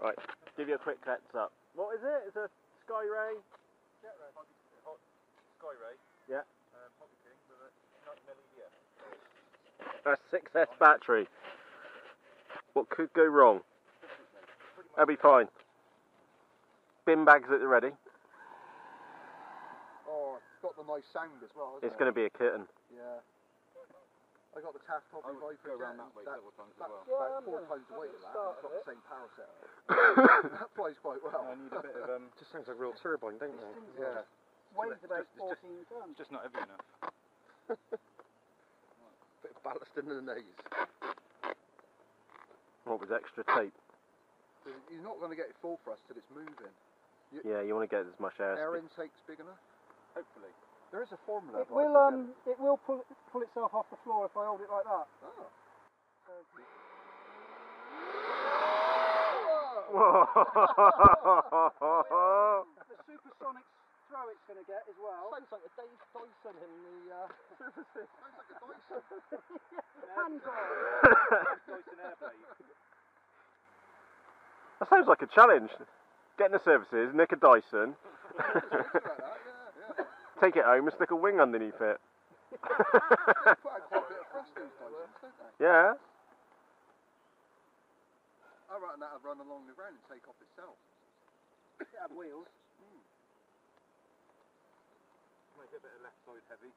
right, give you a quick heads up. What is it? It's a Skyray? Skyray. Yeah. Um, King with a 90 mil A 6S battery. What could go wrong? That'll be fine. Bin bags at the ready. Oh, it's got the nice sound as well. It's going to be a kitten. Yeah. I got the Taft I Hobby would Viper go around that way That- several times as That's well. about four times the weight of that. It's got of the same power set. that flies quite well. I need a bit of um. Just sounds like a real turbine, don't it? Yeah. Weighs about just- it's just- 14 tons. Just not heavy enough. Bit of ballast in the nose. What was extra tape? So You're not going to get it full thrust till it's moving. Yeah, you want to get as much air. Air intake's big enough. Hopefully. There is a formula. It will um it will pull pull itself off the floor if I hold it like that. Oh. The supersonic throw it's going to get as well. Sounds like a Dave Dyson in the uh. Sounds like a Dyson. Hands on. Dyson Airblade. That sounds like a challenge. Getting the services, nick a Dyson, like that, yeah, yeah. Take it home and stick a wing underneath it. They put out quite a bit of thrust these Dysons, don't they? yeah. I reckon that'll run along the ground and take off itself. It had wheels. Hmm. Make it a bit of left side heavy.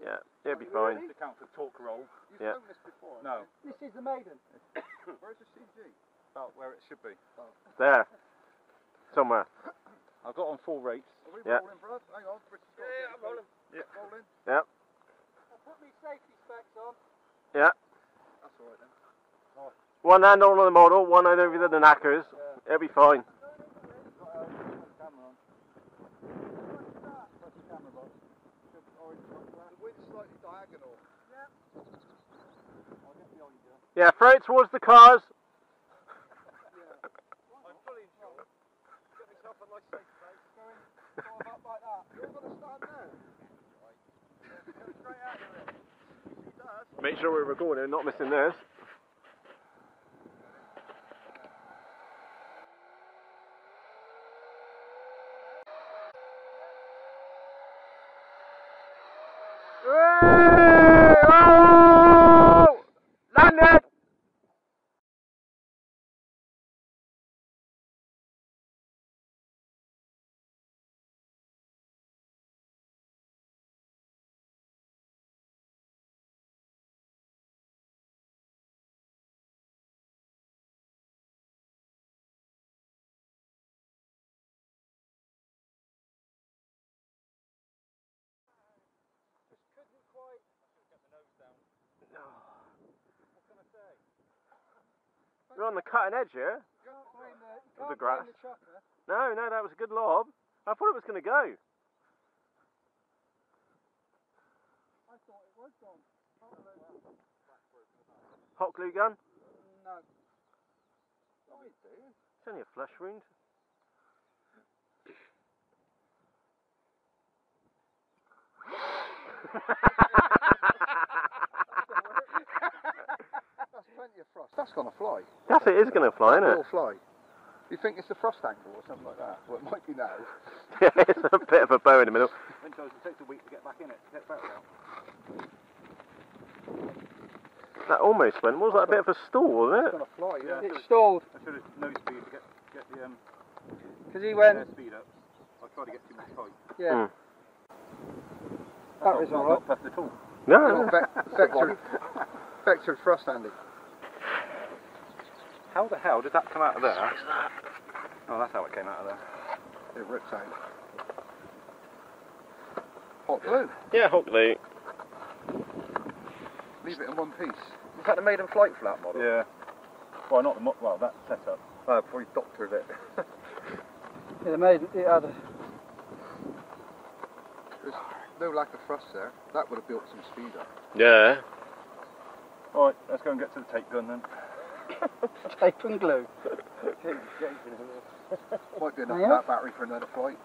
Yeah, it'll be fine. To count for torque roll. You've Yeah. this before. No. This is the maiden. Where's the CG? About where it should be. There. Somewhere. I've got on full rates. Are we Yeah. rolling, bruv? Hang on. British yeah, I'm rolling. Yeah. Rolling. Yep. I'll put my safety specs on. Yeah. That's all right then. One hand on the model, one hand over the knackers. It'll be fine. The wind's slightly diagonal. Yeah, throw it towards the cars. I'm fully insured. Get myself a nice safe place. Going sort of up like that. You're going to stand there. Right. Go straight out of it. He does. Make sure we're recording, not missing this. Landed! We're on the cutting edge here. The, Of the grass. the. No, no, that was a good lob. I thought it was going to go. I thought it was gone. Hot glue gun. No. It's only a flesh wound. That's plenty of thrust. That's going to fly. Yes, it is going to fly, isn't it? It will fly. You think it's the thrust angle or something like that? Well, it might be now. yeah, it's a bit of a bow in the middle. When it takes a week to get back in it, to get back out. That almost went. Was that a bit of a stall, wasn't It's going to fly, yeah. It stalled I should have nose speed to get, get the um, because he went. speed up. I tried to get too much height. Yeah. Mm. That was all right. Not puffed at all. No. Not ve- vector, vector thrust, Andy. How the hell did that come out of there? Oh, that's how it came out of there. It ripped out. Hot glue. Yeah, hot glue. Leave it in one piece. Was that the maiden flight flat model? Yeah. Well, not the mo- well, that setup. Uh, before he doctored it. Yeah, the maiden. It had a. There's no lack of thrust there. That would have built some speed up. Yeah. All right, let's go and get to the tape gun then. Tape and glue. Might be enough for that battery for another flight.